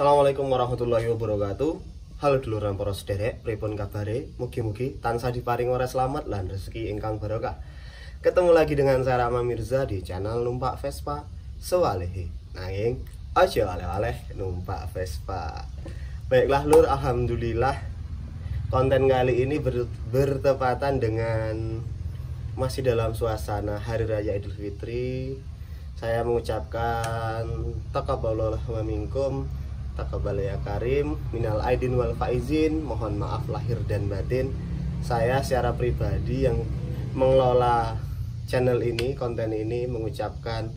Assalamualaikum warahmatullahi wabarakatuh. Halo duluran para sederek, pripun kabare? Mugi-mugi tansah diparing ora selamat lan rezeki ingkang barokah. Ketemu lagi dengan saya Rama Mirza di channel Numpak Vespa Sewalehe. Nanging aja oleh-oleh numpak Vespa. Baiklah lur, alhamdulillah konten kali ini ber- bertepatan dengan masih dalam suasana Hari Raya Idul Fitri. Saya mengucapkan taqabbalallahu wa minkum taqabbal ya karim minal aidin wal faizin mohon maaf lahir dan batin saya secara pribadi yang mengelola channel ini konten ini mengucapkan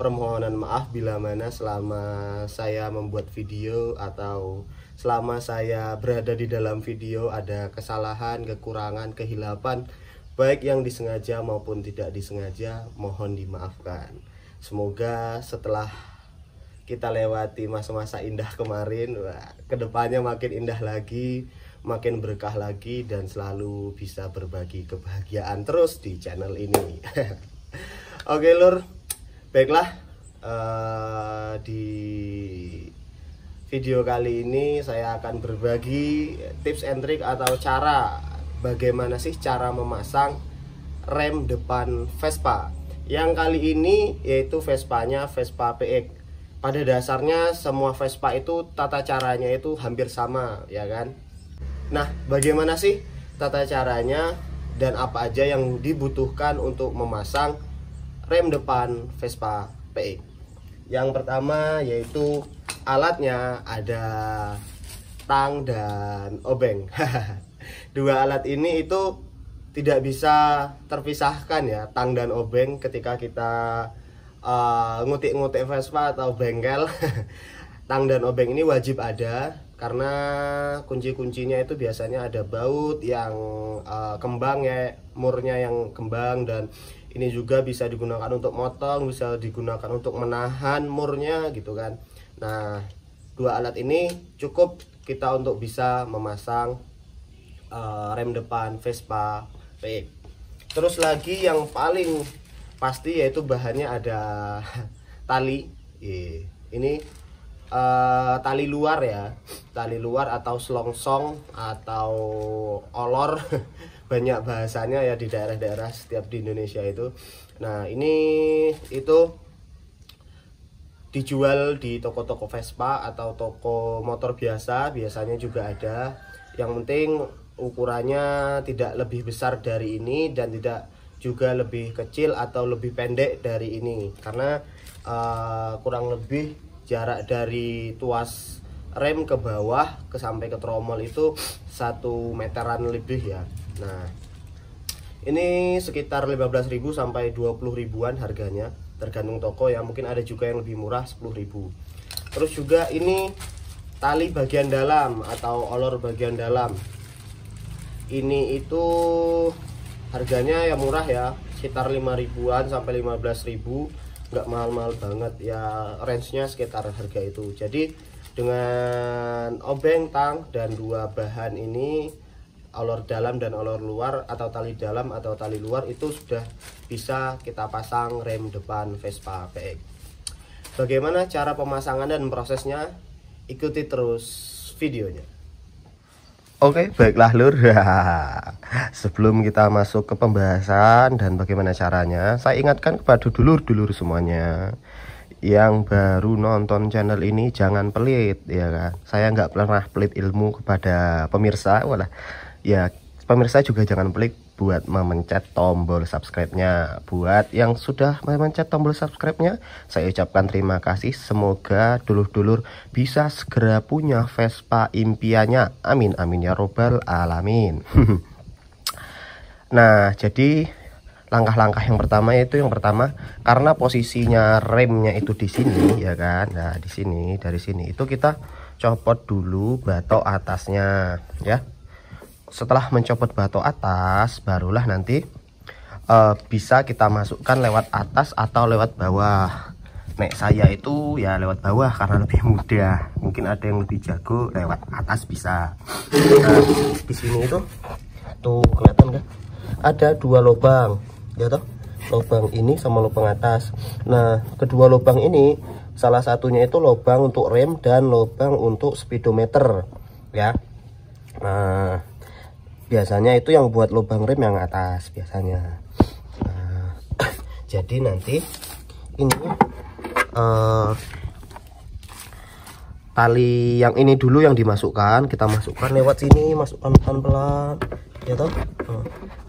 permohonan maaf bila mana selama saya membuat video atau selama saya berada di dalam video ada kesalahan, kekurangan, kehilapan baik yang disengaja maupun tidak disengaja mohon dimaafkan. Semoga setelah kita lewati masa-masa indah kemarin, ke depannya makin indah lagi, makin berkah lagi dan selalu bisa berbagi kebahagiaan terus di channel ini. Oke lur, baiklah eh, di video kali ini saya akan berbagi tips and trick atau cara bagaimana sih cara memasang rem depan Vespa. Yang kali ini yaitu Vespanya Vespa PX. Pada dasarnya semua Vespa itu tata caranya itu hampir sama, ya kan? Nah, bagaimana sih tata caranya dan apa aja yang dibutuhkan untuk memasang rem depan Vespa PX? Yang pertama yaitu alatnya ada tang dan obeng. Dua alat ini itu tidak bisa terpisahkan ya, tang dan obeng ketika kita uh, ngutik-ngutik Vespa atau bengkel. tang dan obeng ini wajib ada karena kunci-kuncinya itu biasanya ada baut yang uh, kembang ya, murnya yang kembang dan ini juga bisa digunakan untuk motong, bisa digunakan untuk menahan murnya gitu kan. Nah, dua alat ini cukup kita untuk bisa memasang uh, rem depan Vespa PX. Terus lagi yang paling pasti yaitu bahannya ada tali. Ini uh, tali luar ya, tali luar atau selongsong atau olor. Banyak bahasanya ya di daerah-daerah setiap di Indonesia itu. Nah, ini itu dijual di toko-toko Vespa atau toko motor biasa. Biasanya juga ada. Yang penting ukurannya tidak lebih besar dari ini dan tidak juga lebih kecil atau lebih pendek dari ini. Karena uh, kurang lebih jarak dari tuas rem ke bawah ke sampai ke tromol itu satu meteran lebih ya. Nah ini sekitar 15.000 sampai 20 ribuan harganya. Tergantung toko ya mungkin ada juga yang lebih murah 10.000 terus juga ini tali bagian dalam atau olor bagian dalam. Ini itu harganya ya murah ya sekitar 5 ribuan sampai 15 ribu nggak mahal-mahal banget ya range nya sekitar harga itu jadi dengan obeng tang dan dua bahan ini olor dalam dan olor luar atau tali dalam atau tali luar itu sudah bisa kita pasang rem depan Vespa PX. Bagaimana cara pemasangan dan prosesnya? Ikuti terus videonya. Oke, baiklah Lur. Sebelum kita masuk ke pembahasan dan bagaimana caranya, saya ingatkan kepada dulur-dulur semuanya yang baru nonton channel ini jangan pelit ya kan. Saya nggak pernah pelit ilmu kepada pemirsa, walah ya pemirsa juga jangan pelik buat memencet tombol subscribe-nya. Buat yang sudah memencet tombol subscribe-nya, saya ucapkan terima kasih. Semoga dulur-dulur bisa segera punya Vespa impiannya. Amin amin ya robbal alamin. nah, jadi langkah-langkah yang pertama itu yang pertama karena posisinya remnya itu di sini ya kan. Nah, di sini dari sini itu kita copot dulu batok atasnya ya setelah mencopot batok atas barulah nanti uh, bisa kita masukkan lewat atas atau lewat bawah. Nek saya itu ya lewat bawah karena lebih mudah. Mungkin ada yang lebih jago lewat atas bisa. Nah di sini itu tuh kelihatan kan? Ada dua lubang ya toh? Lubang ini sama lubang atas. Nah kedua lubang ini salah satunya itu lubang untuk rem dan lubang untuk speedometer ya. Nah biasanya itu yang buat lubang rem yang atas biasanya. Nah, jadi nanti ini uh, tali yang ini dulu yang dimasukkan kita masukkan lewat sini masukkan pelan-pelan ya toh? Nah,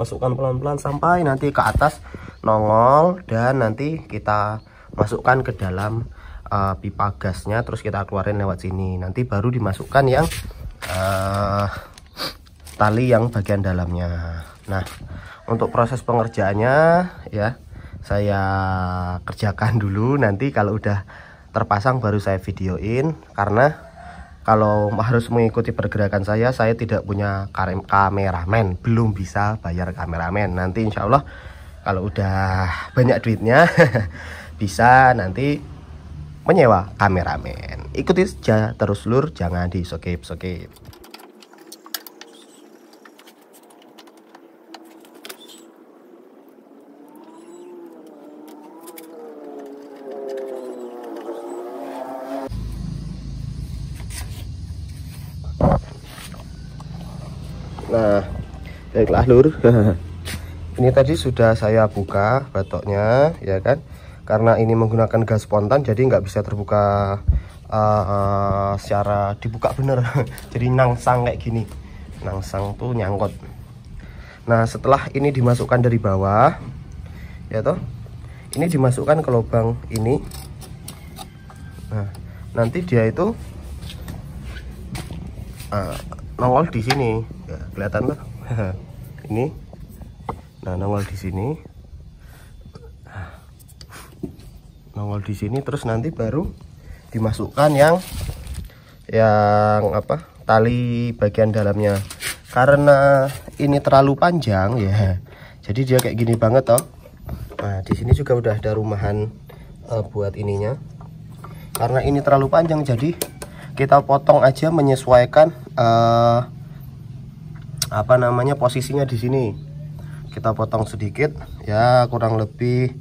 masukkan pelan-pelan sampai nanti ke atas nongol dan nanti kita masukkan ke dalam uh, pipa gasnya terus kita keluarin lewat sini. Nanti baru dimasukkan yang uh, tali yang bagian dalamnya. Nah untuk proses pengerjaannya ya saya kerjakan dulu. Nanti kalau udah terpasang baru saya videoin. Karena kalau harus mengikuti pergerakan saya saya tidak punya kameramen. Belum bisa bayar kameramen. Nanti insya Allah kalau udah banyak duitnya bisa nanti menyewa kameramen. Ikuti saja terus lur jangan di skip skip nah baiklah lur. Ini tadi sudah saya buka batoknya ya kan? Karena ini menggunakan gas spontan jadi nggak bisa terbuka uh, uh, secara dibuka bener. Jadi nangsang kayak gini. Nangsang tuh nyangkut. Nah setelah ini dimasukkan dari bawah ya toh? Ini dimasukkan ke lubang ini. Nah nanti dia itu uh, nongol di sini. Ya kelihatan lah ini. Nah nongol di sini. Nongol di sini terus nanti baru dimasukkan yang yang apa tali bagian dalamnya. Karena ini terlalu panjang ya. Jadi dia kayak gini banget toh. Nah di sini juga udah ada rumahan uh, buat ininya. Karena ini terlalu panjang jadi kita potong aja menyesuaikan uh, apa namanya posisinya di sini. Kita potong sedikit ya kurang lebih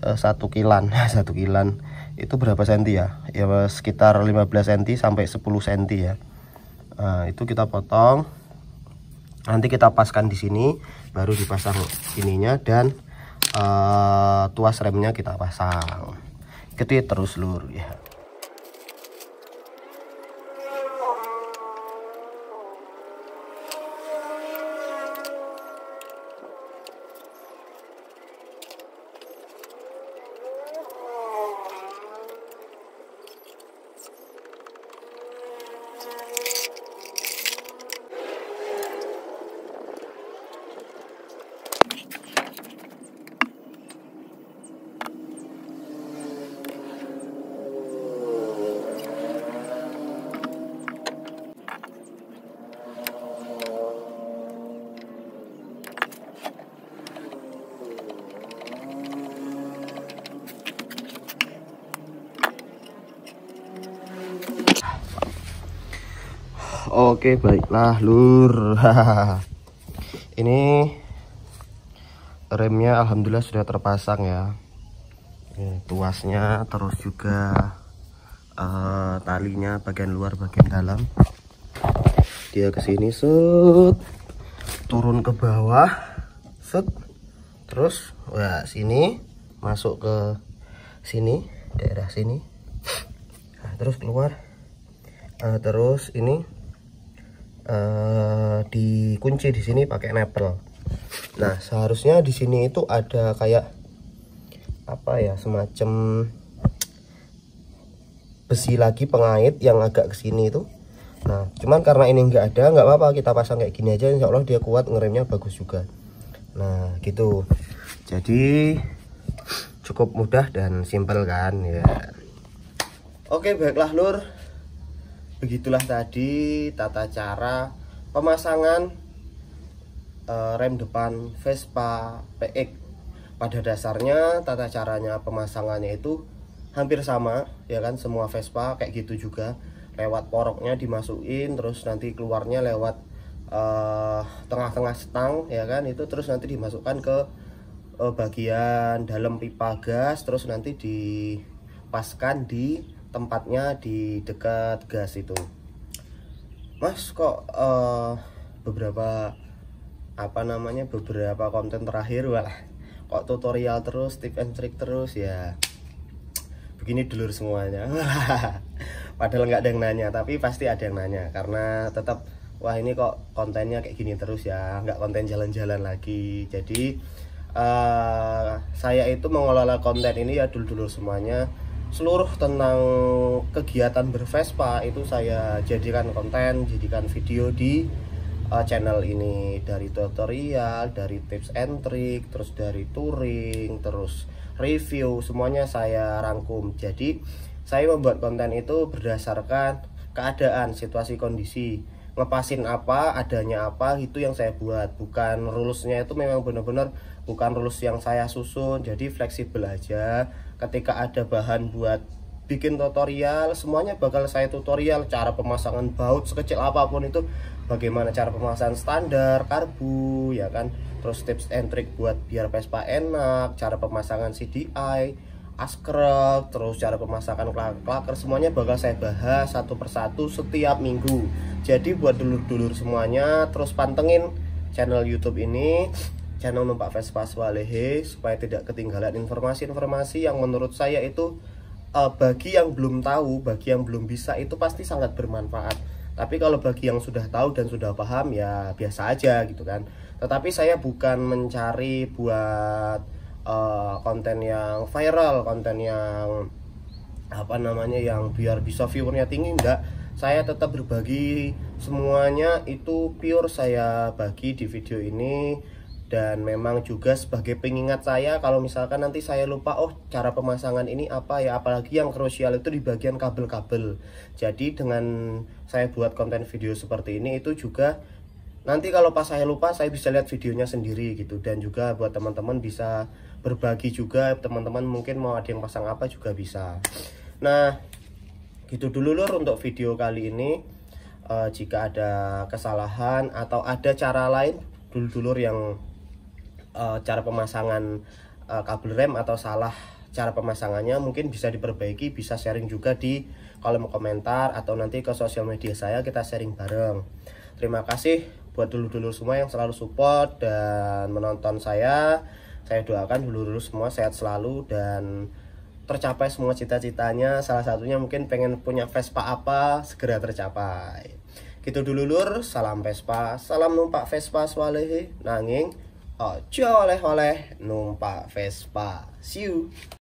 uh, satu kilan. Satu kilan. Itu berapa senti ya? Ya sekitar 15 senti sampai 10 senti ya. Uh, itu kita potong. Nanti kita paskan di sini baru dipasang ininya dan uh, tuas remnya kita pasang. Gede terus lur ya Oke baiklah lur. Ini Remnya Alhamdulillah sudah terpasang ya. Tuasnya terus juga uh, Talinya bagian luar bagian dalam. Dia ke sini set. Turun ke bawah Set. Terus Wah sini. Masuk ke Sini Daerah sini. Nah, Terus keluar. Uh, Terus ini uh, dikunci di sini pakai nepel. Nah, seharusnya di sini itu ada kayak apa ya, semacam besi lagi pengait yang agak ke sini itu. Nah, cuman karena ini enggak ada, nggak apa-apa kita pasang kayak gini aja, insya Allah dia kuat, ngeremnya bagus juga. Nah, gitu. Jadi cukup mudah dan simpel kan ya. Oke, baiklah Lur begitulah tadi tata cara pemasangan uh, rem depan Vespa PX pada dasarnya tata caranya pemasangannya itu hampir sama ya kan? Semua Vespa kayak gitu juga. Lewat poroknya dimasukin terus nanti keluarnya lewat eh, tengah-tengah uh, stang ya kan? Itu terus nanti dimasukkan ke uh, bagian dalam pipa gas terus nanti di paskan di tempatnya di dekat gas itu. Mas kok uh, beberapa apa namanya beberapa konten terakhir wah kok tutorial terus tip and trick terus ya begini dulur semuanya. Padahal nggak ada yang nanya tapi pasti ada yang nanya karena tetap wah ini kok kontennya kayak gini terus ya nggak konten jalan-jalan lagi. Jadi uh, saya itu mengelola konten ini ya dulur-dulur semuanya seluruh tentang kegiatan bervespa itu saya jadikan konten jadikan video di uh, channel ini dari tutorial, dari tips and trick, terus dari touring, terus review, semuanya saya rangkum. Jadi, saya membuat konten itu berdasarkan keadaan, situasi, kondisi. Ngepasin apa, adanya apa, itu yang saya buat. Bukan rulesnya itu memang benar-benar bukan rules yang saya susun. Jadi fleksibel aja. Ketika ada bahan buat bikin tutorial semuanya bakal saya tutorial cara pemasangan baut sekecil apa pun itu bagaimana cara pemasangan standar karbu ya kan terus tips and trick buat biar Vespa enak cara pemasangan CDI askrel terus cara pemasangan klaker semuanya bakal saya bahas satu persatu setiap minggu jadi buat dulur-dulur semuanya terus pantengin channel YouTube ini channel numpak Vespa Swalehe supaya tidak ketinggalan informasi-informasi yang menurut saya itu uh, bagi yang belum tahu, bagi yang belum bisa itu pasti sangat bermanfaat. Tapi kalau bagi yang sudah tahu dan sudah paham ya biasa aja gitu kan. Tetapi saya bukan mencari buat uh, konten yang viral, konten yang apa namanya yang biar bisa viewernya tinggi enggak. Saya tetap berbagi semuanya itu pure saya bagi di video ini dan memang juga sebagai pengingat saya kalau misalkan nanti saya lupa oh cara pemasangan ini apa ya apalagi yang krusial itu di bagian kabel-kabel jadi dengan saya buat konten video seperti ini itu juga nanti kalau pas saya lupa saya bisa lihat videonya sendiri gitu. Dan juga buat teman-teman bisa berbagi juga. Teman-teman mungkin mau ada yang pasang apa juga bisa. Nah gitu dulu lur untuk video kali ini. Uh, jika ada kesalahan atau ada cara lain dulu-dulur yang uh, cara pemasangan uh, kabel rem atau salah cara pemasangannya mungkin bisa diperbaiki bisa sharing juga di kolom komentar atau nanti ke sosial media saya kita sharing bareng. Terima kasih buat dulu-dulu semua yang selalu support dan menonton saya saya doakan dulu-dulu semua sehat selalu dan tercapai semua cita-citanya salah satunya mungkin pengen punya Vespa apa segera tercapai gitu dulu lur salam Vespa salam numpak Vespa swalehe nanging Ojo oleh-oleh numpak Vespa. See you.